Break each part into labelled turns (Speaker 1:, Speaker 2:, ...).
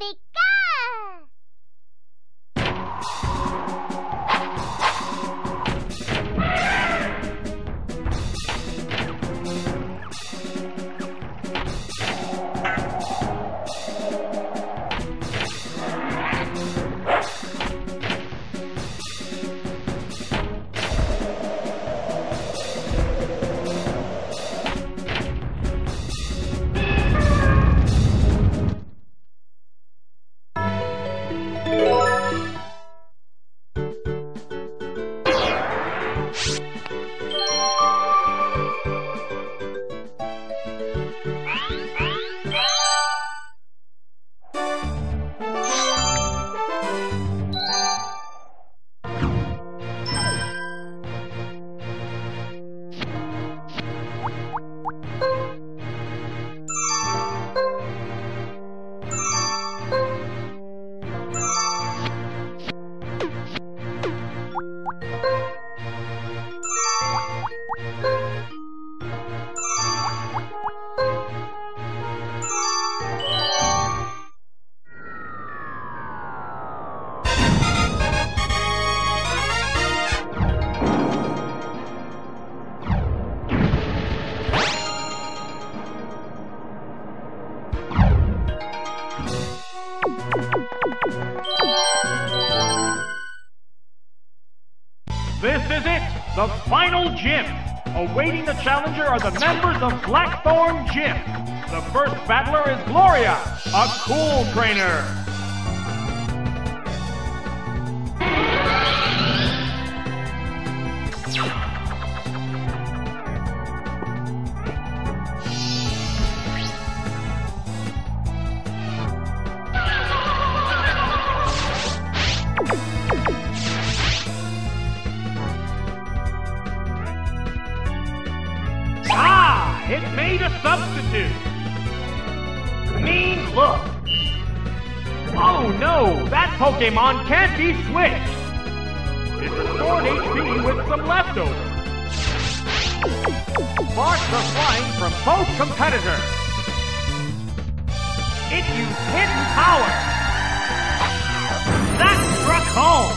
Speaker 1: ぴっか Awaiting the challenger are the members of Blackthorn Gym. The first battler is Gloria, a cool trainer. Substitute. Mean look. Oh no, that Pokemon can't be switched. It restored HP with some leftovers. Sparks are flying from both competitors. It used hidden power. That struck home.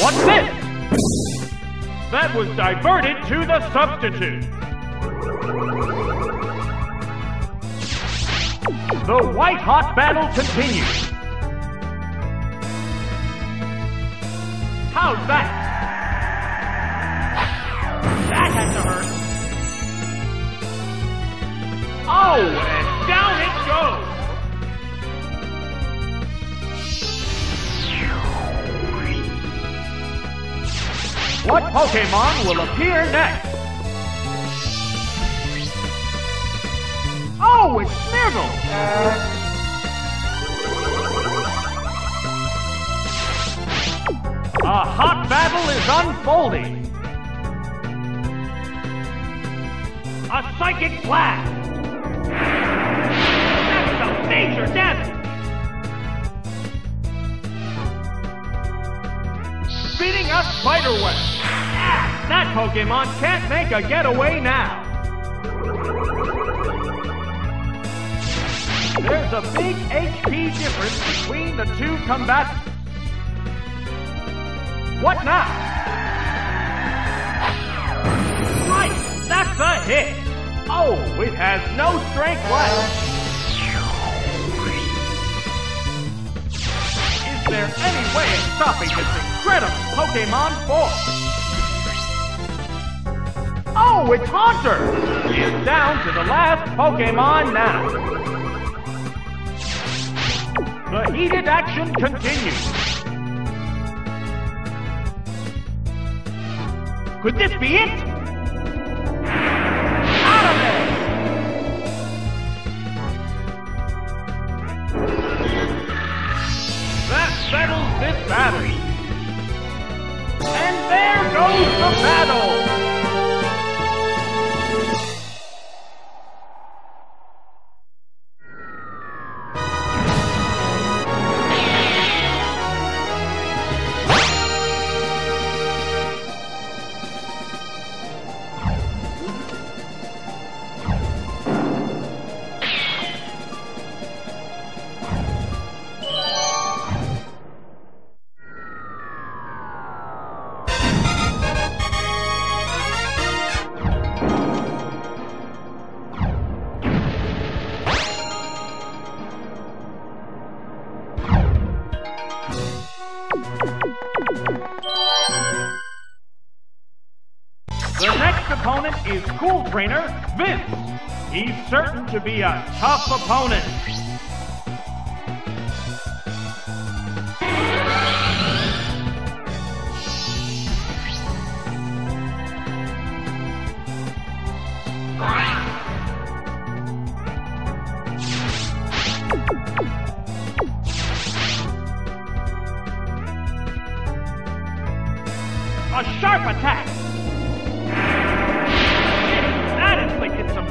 Speaker 1: What's this? That was diverted to the substitute. The white hot battle continues. How's that? That had to hurt. Oh, What Pokemon will appear next? Oh, it's Smeargle! A hot battle is unfolding. A psychic blast. That's some major damage. Spinning a spider web. That Pokemon can't make a getaway now. There's a big HP difference between the two combatants. What now? Right, that's a hit. Oh, it has no strength left. Is there any way of stopping this incredible Pokemon force? Oh, it's Haunter! Is down to the last Pokemon now. The heated action continues. Could this be it? Out of there! That settles this battle. And there goes the battle! The next opponent is Cool Trainer Vince. He's certain to be a tough opponent. A sharp attack!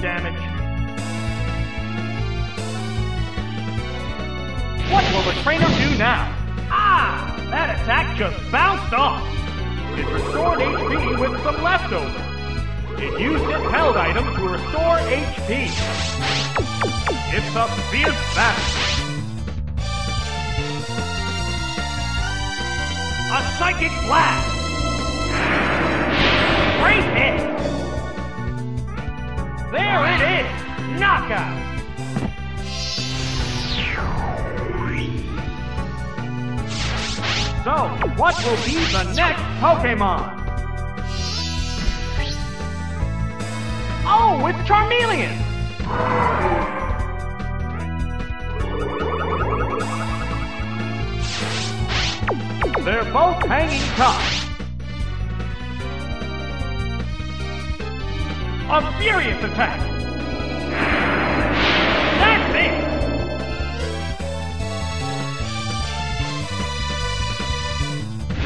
Speaker 1: Damage. What will the trainer do now? Ah! That attack just bounced off! It restored HP with some leftovers. It used its held item to restore HP. It's a fierce battle. A psychic blast! Great hit! There it is! Knockout! So, what will be the next Pokemon? Oh, it's Charmeleon! They're both hanging tough. A furious attack! That's it!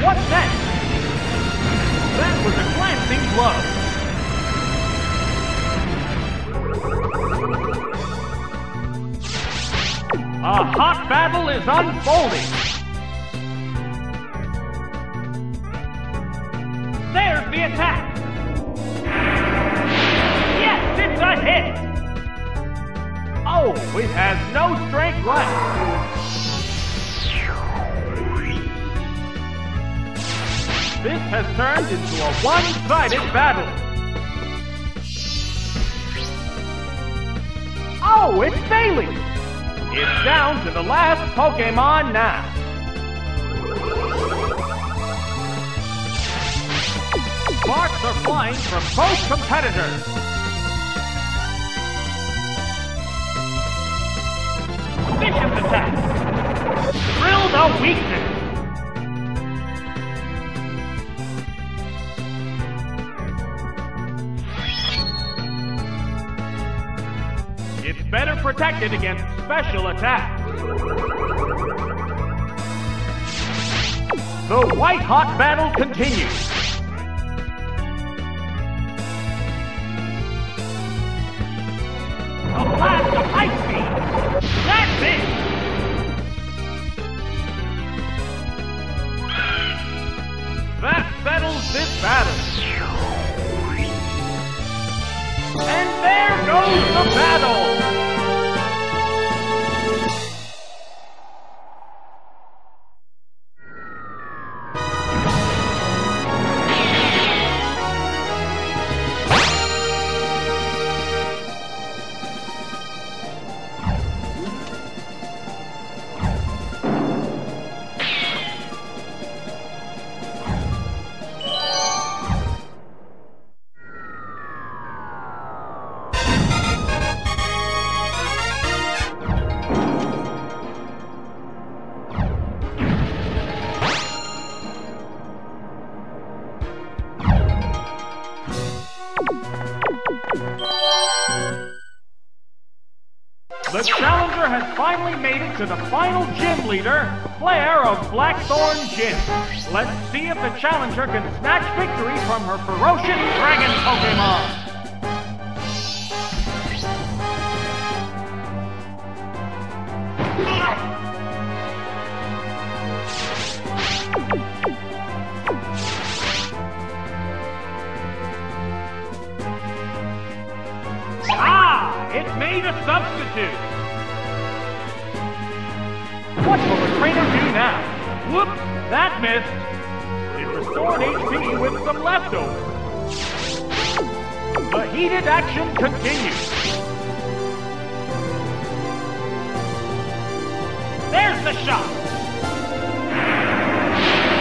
Speaker 1: What's next? That was a glancing blow. A hot battle is unfolding. It has no strength left. This has turned into a one-sided battle. Oh, it's Bayleef! It's down to the last Pokemon now. Sparks are flying from both competitors. Weakness. It's better protected against special attacks. The white hot battle continues. Battle! To the final gym leader, Claire of Blackthorn Gym. Let's see if the challenger can snatch victory from her ferocious dragon Pokemon. Ah, it made a substitute. What will the trainer do now? Whoops, that missed. It restored HP with some leftovers. The heated action continues. There's the shot!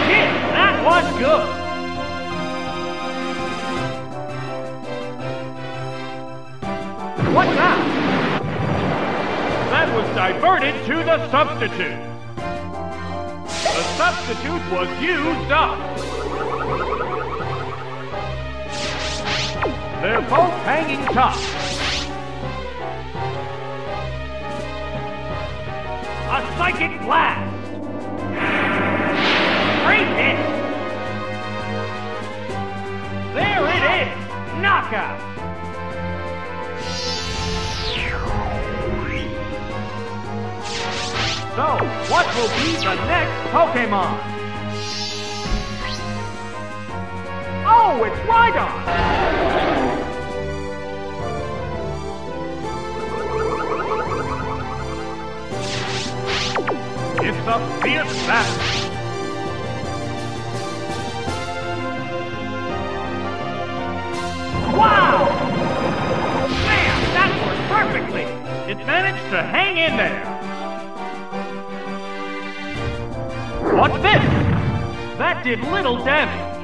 Speaker 1: Hit! That was good! What now? Was diverted to the substitute. The substitute was used up. They're both hanging tough. A psychic blast. Great hit. There it is. Knockout. So, what will be the next Pokemon? Oh, it's Rhydon! It's a fierce battle. Wow! Man, that worked perfectly! It managed to hang in there. What's this? That did little damage.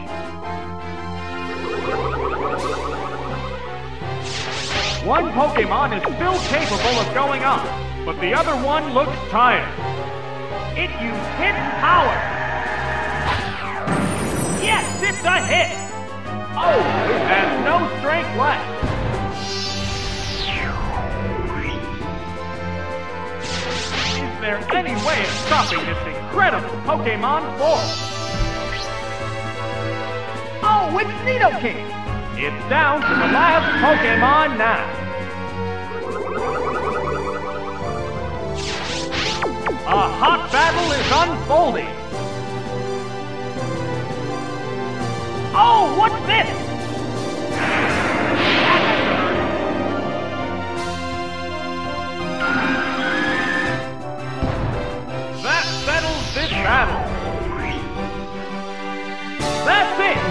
Speaker 1: One Pokemon is still capable of going up, but the other one looks tired. It used hidden power. Yes, it's a hit. Oh, it has no strength left. There any way of stopping this incredible Pokemon force? Oh, it's Nidoking! It's down to the last Pokemon now. A hot battle is unfolding. Oh, what's this? That's it.